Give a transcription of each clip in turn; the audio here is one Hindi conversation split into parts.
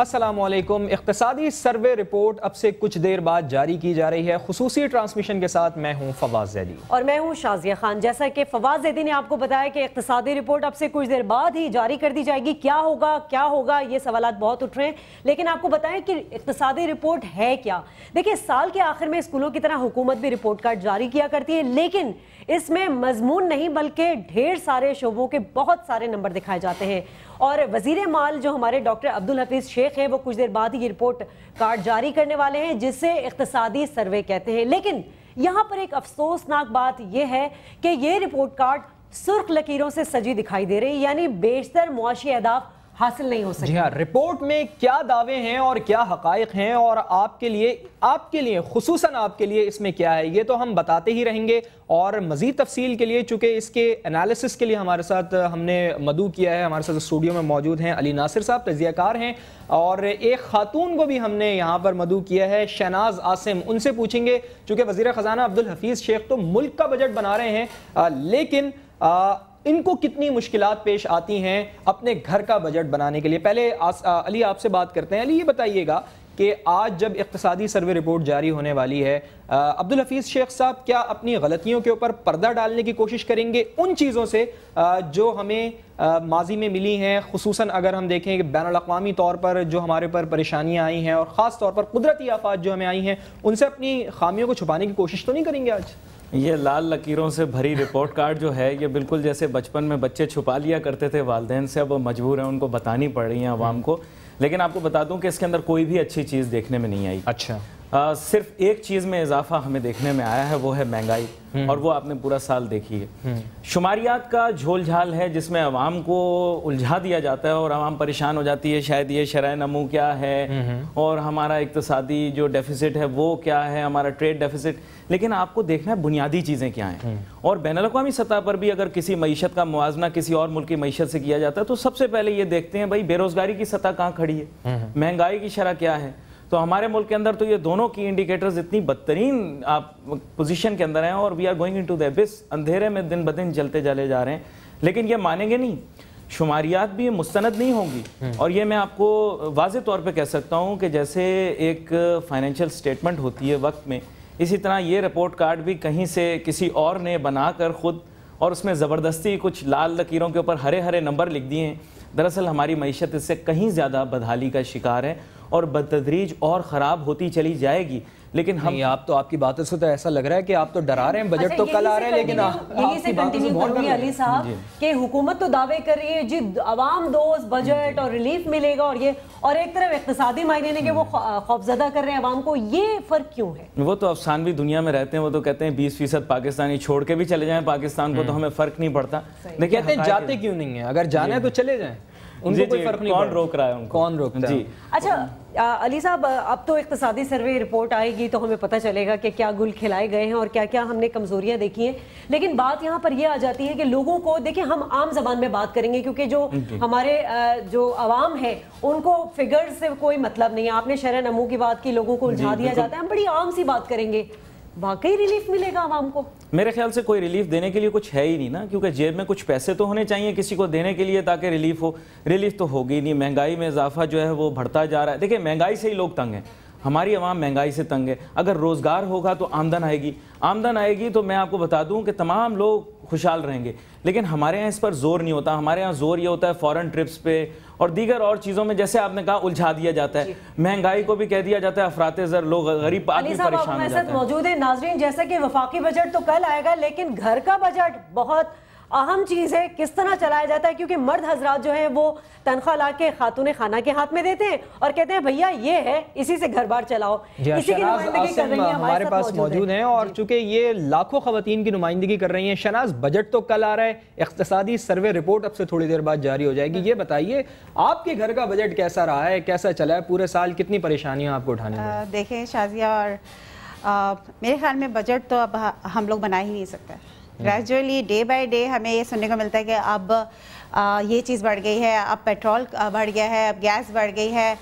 असलम इकतसादी सर्वे रिपोर्ट अब से कुछ देर बाद जारी की जा रही है। खसूसी ट्रांसमिशन के साथ मैं हूँ फवाज जैदी। और मैं हूँ शाजिया खान। जैसा कि फवाज जैदी ने आपको बताया कि इकतसादी रिपोर्ट अब से कुछ देर बाद ही जारी कर दी जाएगी। क्या होगा क्या होगा, ये सवाल बहुत उठ रहे हैं। लेकिन आपको बताएँ कि इकतसादी रिपोर्ट है क्या? देखिए, साल के आखिर में स्कूलों की तरह हुकूमत भी रिपोर्ट कार्ड जारी किया करती है, लेकिन इसमें मजमून नहीं, बल्कि ढेर सारे शोबों के बहुत सारे नंबर दिखाए जाते हैं। और वज़ीर माल जो हमारे डॉक्टर अब्दुल हफीज़ शेख हैं, वो कुछ देर बाद ही रिपोर्ट कार्ड जारी करने वाले हैं, जिसे इकतसादी सर्वे कहते हैं। लेकिन यहाँ पर एक अफसोसनाक बात यह है कि ये रिपोर्ट कार्ड सुर्ख लकीरों से सजी दिखाई दे रही यानी बेशतर मुआशी अहदाफ हासिल नहीं हो सकती हाँ रिपोर्ट में क्या दावे हैं और क्या हकाइक हैं और आपके लिए आपके लिए खसूस आपके लिए इसमें क्या है ये तो हम बताते ही रहेंगे। और मजीद तफसील के लिए चूँकि इसके एनालिसिस के लिए हमारे साथ हमने मदू किया है हमारे साथ स्टूडियो में मौजूद हैं अली नासिर साहब तजियाकार हैं। और एक खातून को भी हमने यहाँ पर मदू किया है शहनाज आसिम उनसे पूछेंगे चूँकि वज़ीर ख़जाना अब्दुल हफीज़ शेख तो मुल्क का बजट बना रहे हैं लेकिन इनको कितनी मुश्किल पेश आती हैं अपने घर का बजट बनाने के लिए? पहले आस, आ, अली आपसे बात करते हैं। अली ये बताइएगा कि आज जब इकतसादी सर्वे रिपोर्ट जारी होने वाली है अब्दुल हफीज़ शेख साहब क्या अपनी गलतियों के ऊपर पर्दा डालने की कोशिश करेंगे? उन चीज़ों से आ, जो हमें आ, माजी में मिली हैं खसूस अगर हम देखें कि बैन अवी तौर पर जो हमारे पर परेशानियाँ आई हैं और ख़ास तौर पर कुदरती आफात जो हमें आई हैं उनसे अपनी खामियों को छुपाने की कोशिश तो नहीं करेंगे आज? ये लाल लकीरों से भरी रिपोर्ट कार्ड जो है ये बिल्कुल जैसे बचपन में बच्चे छुपा लिया करते थे। वालदेन से अब मजबूर हैं उनको बतानी पड़ रही है आवाम को। लेकिन आपको बता दूँ कि इसके अंदर कोई भी अच्छी चीज़ देखने में नहीं आई। अच्छा। आ, सिर्फ़ एक चीज़ में इजाफा हमें देखने में आया है वो है महँगाई। हम्म। और वो आपने पूरा साल देखी है। हम्म। शुमारियात का झोलझाल है जिसमें आवाम को उलझा दिया जाता है और आवाम परेशान हो जाती है शायद ये शरह नमू क्या है? हम्म, और हमारा इकतसादी जो डेफिसिट है वो क्या है? हमारा ट्रेड डेफिसिट लेकिन आपको देखना है बुनियादी चीज़ें क्या हैं। और बैन अवी सतह पर भी अगर किसी मीशत का मुआजना किसी और मुल्क की मीशत से किया जाता है तो सबसे पहले ये देखते हैं भाई बेरोजगारी की सतह कहाँ खड़ी है? महँगाई की शरह क्या है? तो हमारे मुल्क के अंदर तो ये दोनों की इंडिकेटर्स इतनी बदतरीन आप पोजीशन के अंदर हैं और we are going into this अंधेरे में दिन ब दिन जलते जले जा रहे हैं। लेकिन ये मानेंगे नहीं। शुमारियात भी मुस्तनद नहीं होंगी। हम्म। और ये मैं आपको वाज तौर पर कह सकता हूँ कि जैसे एक फाइनेंशियल स्टेटमेंट होती है वक्त में इसी तरह ये रिपोर्ट कार्ड भी कहीं से किसी और ने बनाकर ख़ुद और उसमें ज़बरदस्ती कुछ लाल लकीरों के ऊपर हरे हरे नंबर लिख दिए हैं। दरअसल हमारी मीशत इससे कहीं ज़्यादा बदहाली का शिकार है। और बदतदरीज और ख़राब होती चली जाएगी। लेकिन हम आप तो आपकी बातों से तो ऐसा लग रहा है कि आप तो डरा रहे हैं। बजट अच्छा, तो कल आ रहे हैं लेकिन यही से कंटिन्यू करूँगी अली साहब कि हुकूमत तो दावे कर रही है जी आवाम दोस्त बजट और रिलीफ मिलेगा और ये और एक तरफ़ इकतसादी मायने ने कि वो खौफजदा कर रहे हैं आवाम को ये फ़र्क क्यों है? वो तो अफसानवी दुनिया में रहते हैं वो तो कहते हैं बीस फ़ीसद पाकिस्तानी छोड़ के भी चले जाए। पाकिस्तान को तो हम्म। हमें फ़र्क नहीं पड़ता। देखिए जाते क्यों नहीं है? अगर जाने तो चले जाए। उनको कोई फ़र्क नहीं कौन रोक रहा है उनको? कौन रोक जी। अच्छा अली साहब अब तो इकतसादी सर्वे रिपोर्ट आएगी तो हमें पता चलेगा कि क्या गुल खिलाए गए हैं और क्या क्या हमने कमजोरियाँ देखी हैं। लेकिन बात यहाँ पर यह आ जाती है कि लोगों को देखिए हम आम जबान में बात करेंगे क्योंकि जो हमारे जो आवाम है उनको फिगर से कोई मतलब नहीं है। आपने शरण नमू की बात की लोगों को उलझा दिया जाता है। हम बड़ी आम सी बात करेंगे। वाकई रिलीफ मिलेगा आवाम को? मेरे ख्याल से कोई रिलीफ देने के लिए कुछ है ही नहीं ना, क्योंकि जेब में कुछ पैसे तो होने चाहिए किसी को देने के लिए ताकि रिलीफ हो। रिलीफ तो होगी नहीं, महँगाई में इजाफा जो है वो बढ़ता जा रहा है। देखिए, महँगाई से ही लोग तंग हैं। हमारी आवाम महँगाई से तंग है। अगर रोज़गार होगा तो आमदन आएगी। आमदन आएगी तो मैं आपको बता दूँ कि तमाम लोग खुशहाल रहेंगे। लेकिन हमारे यहाँ इस पर ज़ोर नहीं होता। हमारे यहाँ ज़ोर ये होता है फॉरेन ट्रिप्स पे और दीगर और चीज़ों में जैसे आपने कहा उलझा दिया जाता है। महँगाई को भी कह दिया जाता है अफराते जर लोग गरीब आदमी परेशान मौजूद है। नाजरीन जैसे कि वफाकी बजट तो कल आएगा लेकिन घर का बजट बहुत अहम चीज़ है किस तरह चलाया जाता है क्योंकि मर्द हजरात जो है वो तनख्वाह ला के खातून खाना के हाथ में देते हैं और कहते हैं भैया ये है इसी से घर बार चलाओ। इसी की नुमाइंदगी कर रही है हमारे पास मौजूद हैं। और चूँकि ये लाखों खवतिन की नुमाइंदगी कर रही हैं शनाज बजट तो कल आ रहा है इकतसादी सर्वे रिपोर्ट अब से थोड़ी देर बाद जारी हो जाएगी। ये बताइए आपके घर का बजट कैसा रहा है कैसा चला है पूरे साल कितनी परेशानियाँ आपको उठाने देखें शाजिया और मेरे ख्याल में बजट तो अब हम लोग बना ही नहीं सकते। ग्रेजुअली डे बाय डे हमें ये सुनने को मिलता है कि अब आ, ये चीज़ बढ़ गई है अब पेट्रोल बढ़ गया है अब गैस बढ़ गई है।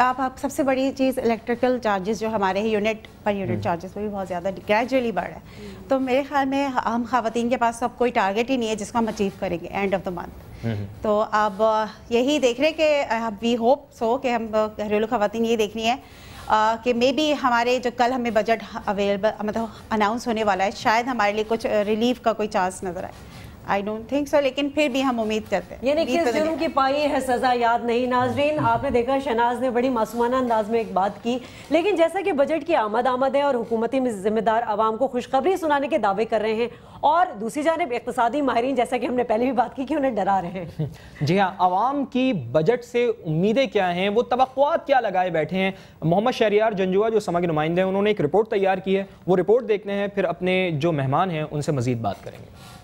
आप आप सबसे बड़ी चीज़ इलेक्ट्रिकल चार्जेस जो हमारे हैं यूनिट पर यूनिट चार्जेस वो भी बहुत ज़्यादा ग्रेजुअली बढ़ रहा है। तो मेरे ख्याल में हम खातन के पास अब कोई टारगेट ही नहीं है जिसको हम अचीव करेंगे एंड ऑफ़ द मंथ तो अब यही देख रहे हैं कि वी होप सो कि हम घरेलू खवतिन ये देख रही हैं। कि मे बी हमारे जो कल हमें बजट अवेलेबल मतलब अनाउंस होने वाला है, शायद हमारे लिए कुछ रिलीफ का कोई चांस नज़र आए। आई डोंट थिंक सो लेकिन फिर भी हम उम्मीद करते हैं। यानी किस जुर्म की पाई है सजा याद नहीं नाजरीन आपने देखा शनाज ने बड़ी मासूमाना अंदाज में एक बात की। लेकिन जैसा कि बजट की आमद आमद है और हुकूमती जिम्मेदार आवाम को खुशखबरी सुनाने के दावे कर रहे हैं और दूसरी जानब इकतदी माहरीन जैसा कि हमने पहले भी बात की कि उन्हें डरा रहे हैं। जी हाँ आवाम की बजट से उम्मीदें क्या हैं? वो तो क्या लगाए बैठे हैं? मोहम्मद शहरियार जंजुआ जो समा के नुमाइंदे हैं उन्होंने एक रिपोर्ट तैयार की है। वो रिपोर्ट देखते हैं फिर अपने जो मेहमान हैं उनसे मजीद बात करेंगे।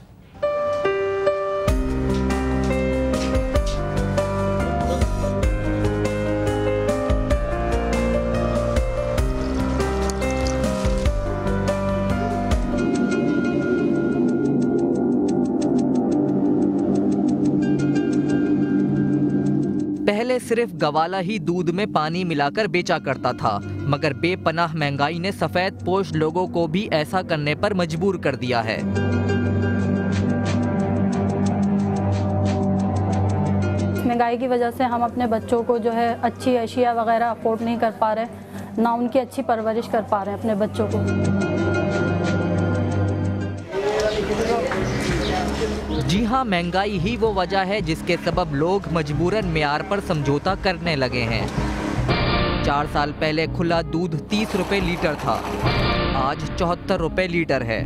पहले सिर्फ़ गवाला ही दूध में पानी मिलाकर बेचा करता था, मगर बेपनाह महँगाई ने सफ़ेद पोष लोगों को भी ऐसा करने पर मजबूर कर दिया है। महँगाई की वजह से हम अपने बच्चों को जो है अच्छी अशिया वगैरह अफोर्ड नहीं कर पा रहे, ना उनकी अच्छी परवरिश कर पा रहे अपने बच्चों को। जी हाँ महँगाई ही वो वजह है जिसके सबब लोग मजबूरन म्यार पर समझौता करने लगे हैं। चार साल पहले खुला दूध तीस रुपए लीटर था। आज चौहत्तर रुपए लीटर है।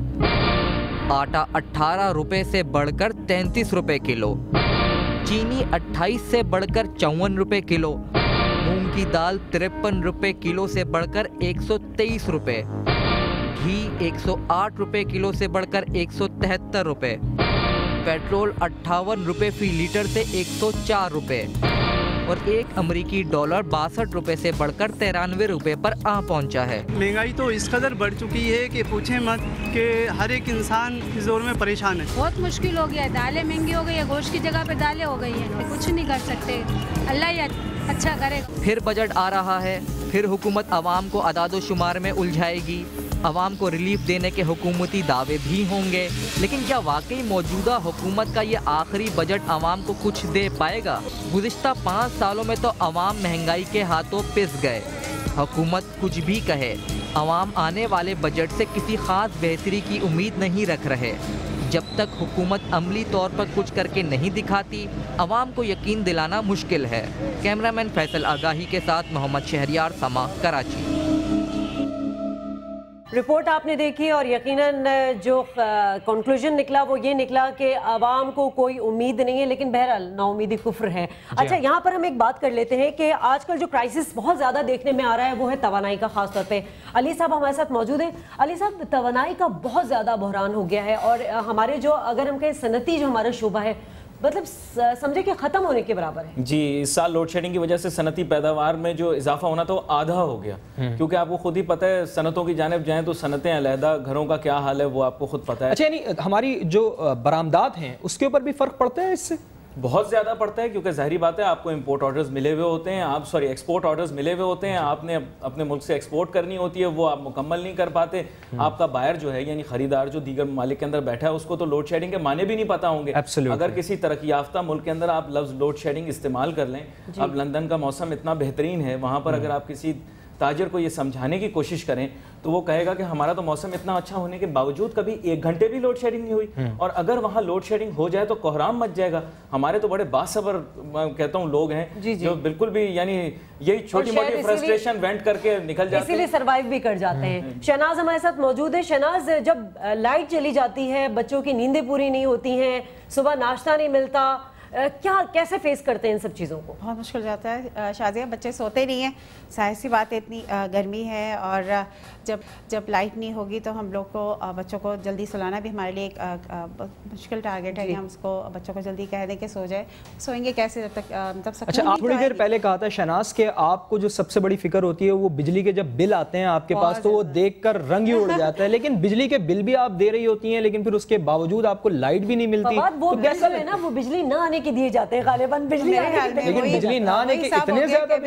आटा अट्ठारह रुपए से बढ़कर तैंतीस रुपए किलो। चीनी अट्ठाईस से बढ़कर चौवन रुपए किलो। मूंग की दाल तिरपन रुपए किलो से बढ़कर एक सौ तेईस रुपए। घी एक सौ आठ रुपए किलो से बढ़कर एक सौ तिहत्तर रुपए। पेट्रोल अट्ठावन रुपए फ़ी लीटर से 104 रुपए और एक अमरीकी डॉलर बासठ रुपए से बढ़कर तिरानवे रुपए पर आ पहुँचा है। महँगाई तो इस कदर बढ़ चुकी है कि पूछे मत कि हर एक इंसान इस दौर में परेशान है। बहुत मुश्किल हो गया है। दालें महँगी हो गई है गोश्त की जगह पे दालें हो गई है। कुछ नहीं कर सकते। अल्लाह ही अच्छा करे। फिर बजट आ रहा है फिर हुकूमत आवाम को अदाद शुमार में उलझाएगी। आवाम को रिलीफ देने के हुकूमती दावे भी होंगे। लेकिन क्या वाकई मौजूदा हुकूमत का ये आखिरी बजट आवाम को कुछ दे पाएगा? गुज्त पाँच सालों में तो आवाम महँगाई के हाथों पिस गए। हुकूमत कुछ भी कहे, आवाम आने वाले बजट से किसी खास बेहतरी की उम्मीद नहीं रख रहे। जब तक हुकूमत अमली तौर पर कुछ करके नहीं दिखाती, आवाम को यकीन दिलाना मुश्किल है। कैमरामैन फैसल आगाही के साथ मोहम्मद शहरियार, समा कराची। रिपोर्ट आपने देखी और यकीनन जो कंक्लूजन निकला वो ये निकला कि आवाम को कोई उम्मीद नहीं है लेकिन बहरहाल नाउमीदी कुफ्र है। अच्छा यहाँ पर हम एक बात कर लेते हैं कि आजकल जो क्राइसिस बहुत ज़्यादा देखने में आ रहा है वो है तवानाई का खास तौर पे। अली साहब हमारे साथ मौजूद हैं। अली साहब तवानाई का बहुत ज़्यादा बहरान हो गया है और हमारे जो अगर हम कहें सनती जो हमारा शुबा है मतलब समझे कि ख़त्म होने के बराबर है। जी इस साल लोड शेडिंग की वजह से सनती पैदावार में जो इजाफा होना था वो आधा हो गया। हम्म। क्योंकि आपको खुद ही पता है सनतों की जानब जाए तो सनतें अलहदा घरों का क्या हाल है वो आपको खुद पता है। अच्छा यानी हमारी जो बरामदात हैं उसके ऊपर भी फ़र्क पड़ता है इससे? बहुत ज़्यादा पड़ता है क्योंकि जहरी बात है आपको इम्पोर्ट ऑर्डर्स मिले हुए होते हैं आप सॉरी एक्सपोर्ट ऑर्डर्स मिले हुए होते हैं आपने अपने मुल्क से एक्सपोर्ट करनी होती है वो आप मुकम्मल नहीं कर पाते हम्म। आपका बायर जो है यानी खरीदार जो दीगर मालिक के अंदर बैठा है उसको तो लोड शेडिंग के माने भी नहीं पता होंगे Absolutely. अगर किसी तरक्की याफ्ता मुल्क के अंदर आप लफ्ज़ लोड शेडिंग इस्तेमाल कर लें अब लंदन का मौसम इतना बेहतरीन है वहाँ पर अगर हम्म। आप किसी ताजर को ये समझाने की कोशिश करें तो वो कहेगा कि हमारा तो मौसम इतना अच्छा होने के बावजूद कभी एक घंटे भी लोड शेडिंग नहीं हुई हम्म। और अगर वहाँ लोड शेडिंग हो जाए तो कोहराम मच जाएगा हमारे तो बड़े बासबर कहता हूँ लोग हैं जी जी। जो बिल्कुल भी यानी यही छोटी मोटी फ्रस्ट्रेशन वेंट करके निकल जाते हैं इसीलिए सर्वाइव भी कर जाते हैं हम्म। शनाज हमारे साथ मौजूद है शनाज जब लाइट चली जाती है बच्चों की नींदें पूरी नहीं होती हैं सुबह नाश्ता नहीं मिलता क्या कैसे फेस करते हैं इन सब चीज़ों को? बहुत मुश्किल जाता है। शाजिया बच्चे सोते नहीं हैं। ज़ाहिर सी बात है इतनी गर्मी है और जब जब लाइट नहीं होगी तो हम लोग को बच्चों को जल्दी सुलाना भी हमारे लिए एक मुश्किल टारगेट है कि हम उसको बच्चों को जल्दी कह दें कि सो जाए। सोएँगे कैसे जब तक मतलब अच्छा आप थोड़ी देर पहले कहा था शनाज के आपको जो सबसे बड़ी फ़िक्र होती है वो बिजली के जब बिल आते हैं आपके पास तो वो देख कर रंग ही उड़ जाता है। लेकिन बिजली के बिल भी आप दे रही होती हैं लेकिन फिर उसके बावजूद आपको लाइट भी नहीं मिलती। तो कैसा ना वो बिजली ना आने के दिए जाते हैं गालिबन बिजली लेकिन बिजली ना आने के इतने ज़्यादा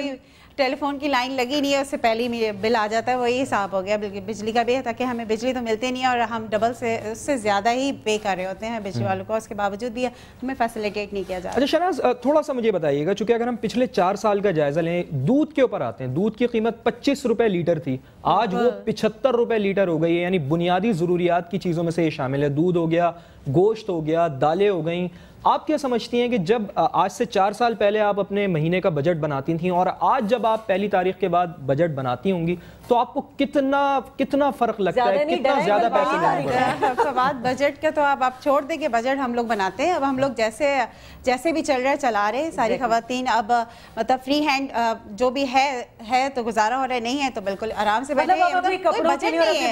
टेलीफोन की लाइन लगी नहीं है उससे पहले ही मेरे बिल आ जाता है वही हिसाब हो गया। बिल- बिजली का भी है ताकि हमें बिजली तो मिलती नहीं है और हम डबल से उससे ज़्यादा ही पे कर रहे होते हैं बिजली हम्म। वालों को उसके बावजूद भी हमें फैसिलिटेट नहीं किया जा रहा। अच्छा शनाज थोड़ा सा मुझे बताइएगा चूँकि अगर हम पिछले चार साल का जायजा लें दूध के ऊपर आते हैं दूध की कीमत पच्चीस रुपए लीटर थी आज वो पिछहत्तर रुपए लीटर हो गई है यानी बुनियादी जरूरियात की चीज़ों में से ये शामिल है। दूध हो गया गोश्त हो गया दालें हो गई आप क्या समझती हैं कि जब आज से चार साल पहले आप अपने महीने का बजट बनाती थी और आज जब आप पहली तारीख के बाद बजट बनाती होंगी तो आपको कितना कितना फ़र्क लगता है? कितना ज़्यादा पैसे फवाद बजट का तो अब आप छोड़ दें कि बजट हम लोग बनाते हैं। अब हम लोग जैसे जैसे भी चल रहा है चला रहे हैं सारी खवतिन। अब मतलब फ्री हैंड जो भी है है तो गुजारा हो रहा है नहीं है तो बिल्कुल आराम से मतलब आप अपने है।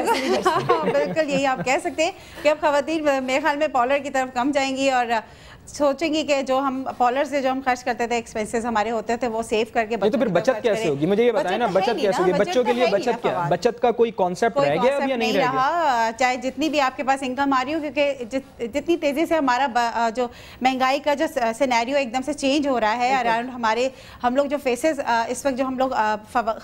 बिल्कुल। यही आप कह सकते हैं कि अब खातन मेरे ख्याल में पॉलर की तरफ़ कम जाएँगी और सोचेंगी कि जो हम पॉलर से जो हम खर्च करते थे एक्सपेंसेस हमारे होते थे वो सेव करके तो फिर बचत कैसे होगी? मुझे ये बताएँ ना तो बचत कैसे होगी? बच्चों के तो लिए बचत क्या? बचत का कोई कॉन्सेप्ट रह गया अब या नहीं नहीं रह गया? रहा चाहे जितनी भी आपके पास इनकम आ रही हो क्योंकि जितनी तेज़ी से हमारा जो महँगाई का जो सिनेरियो एकदम से चेंज हो रहा है अराउंड हमारे हम लोग जो फेसेस इस वक्त जो हम लोग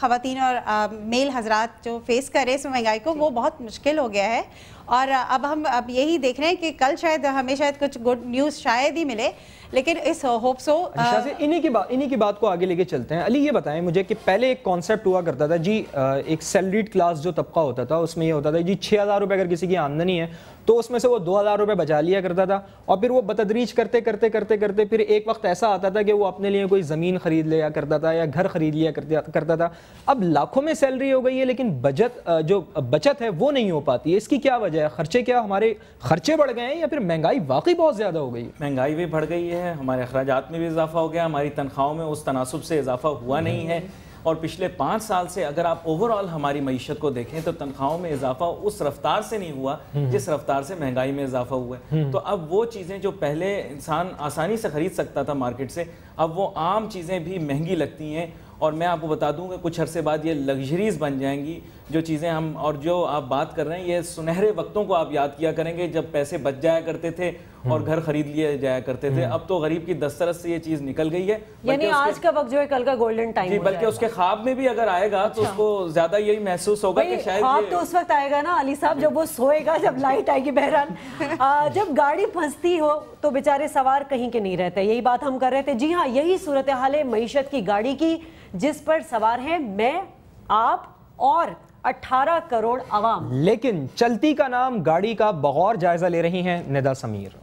खातन और मेल हजरात जो फेस कर रहे हैं इस महँगाई को वो बहुत मुश्किल हो गया है। और अब हम, अब यही देख रहे हैं कि कल शायद हमें शायद कुछ गुड न्यूज़ शायद ही मिले। लेकिन इस होप सो अच्छा इन्हीं की बात इन्हीं की बात को आगे लेके चलते हैं। अली ये बताएँ मुझे कि पहले एक कॉन्सेप्ट हुआ करता था जी एक सैलरीड क्लास जो तबका होता था उसमें ये होता था जी छः हज़ार रुपये अगर किसी की आमदनी है तो उसमें से वो दो हज़ार रुपये बचा लिया करता था और फिर वो बतदरीज करते करते करते करते फिर एक वक्त ऐसा आता था कि वो अपने लिए कोई ज़मीन खरीद लिया करता था या घर खरीद लिया करता करता था। अब लाखों में सैलरी हो गई है लेकिन बजट जो बचत है वो नहीं हो पाती है। इसकी क्या वजह है? खर्चे क्या? हमारे खर्चे बढ़ गए हैं या फिर महँगाई वाकई बहुत ज़्यादा हो गई है? महँगाई भी बढ़ गई है। हमारे अखराज में भी इजाफा हो गया हमारी तनख्वाहों में उस तनासब से इजाफा हुआ नहीं है। और पिछले पाँच साल से अगर आप ओवरऑल हमारी मीशत को देखें तो तनख्वाहों में इजाफा उस रफ्तार से नहीं हुआ जिस रफ्तार से महँगाई में इजाफा हुआ है। तो अब वो चीज़ें जो पहले इंसान आसानी से खरीद सकता था मार्केट से अब वो आम चीज़ें भी महँगी लगती हैं। और मैं आपको बता दूँ कि कुछ अरसे बाद ये लग्जरीज बन जाएँगी जो चीज़ें हम और जो आप बात कर रहे हैं ये सुनहरे वक्तों को आप याद किया करेंगे जब पैसे बच जाया करते थे और घर खरीद लिए जाया करते थे। अब तो गरीब की दस्तरस से ये चीज़ निकल गई है। यानी आज का वक्त जो है कल का गोल्डन टाइम जी बल्कि उसके ख्वाब में भी अगर आएगा तो उसको ज़्यादा यही महसूस होगा कि शायद ख्वाब तो उस वक्त आएगा ना अली साहब जब वो सोएगा जब लाइट आएगी बहरहाल। आ, जब गाड़ी फंसती हो तो बेचारे सवार कहीं के नहीं रहते। यही बात हम कर रहे थे। जी हाँ यही सूरत हाल है मीशत की गाड़ी की जिस पर सवार हैं मैं आप और 18 करोड़ आवाम। लेकिन चलती का नाम गाड़ी का बगौर जायजा ले रही हैं निदा समीर।